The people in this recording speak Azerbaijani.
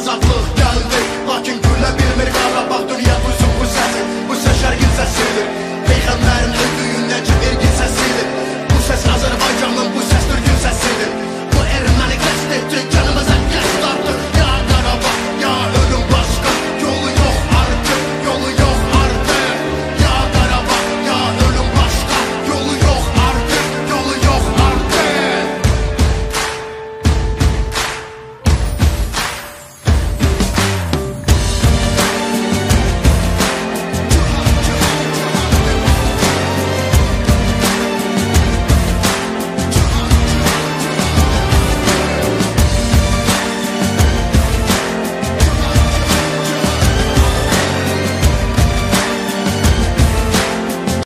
Azadlıq gəldi, lakin gülə bilmir Qarabağ dünya duysun bu səsi Bu səs şərqin səsidir, peyxəmbərin ödüyü